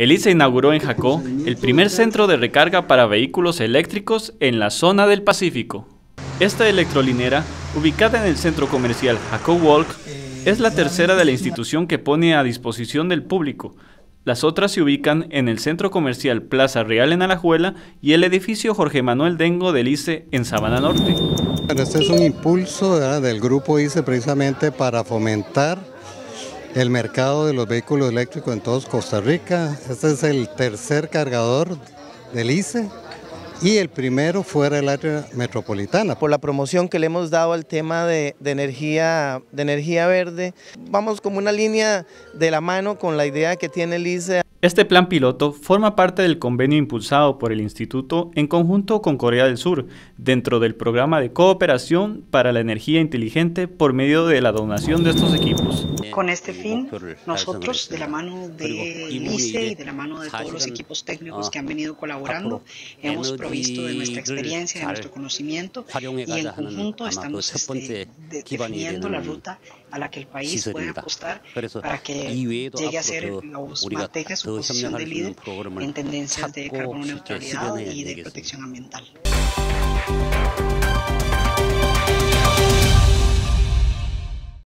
Elisa inauguró en Jacó el primer centro de recarga para vehículos eléctricos en la zona del Pacífico. Esta electrolinera, ubicada en el centro comercial Jacó Walk, es la tercera de la institución que pone a disposición del público. Las otras se ubican en el centro comercial Plaza Real en Alajuela y el edificio Jorge Manuel Dengo del ICE en Sabana Norte. Este es un impulso del grupo ICE precisamente para fomentar el mercado de los vehículos eléctricos en todos Costa Rica. Este es el tercer cargador del ICE y el primero fuera del área metropolitana. Por la promoción que le hemos dado al tema de, energía, de energía verde, vamos como una línea de la mano con la idea que tiene el ICE este plan piloto forma parte del convenio impulsado por el Instituto en conjunto con Corea del Sur, dentro del programa de cooperación para la energía inteligente por medio de la donación de estos equipos. Con este fin, nosotros, de la mano del ICE y de la mano de todos los equipos técnicos que han venido colaborando, hemos provisto de nuestra experiencia, de nuestro conocimiento y en conjunto estamos este, definiendo la ruta a la que el país puede apostar para que llegue a ser los mategas su posición de líder en tendencias de carbono neutralidad y de protección ambiental.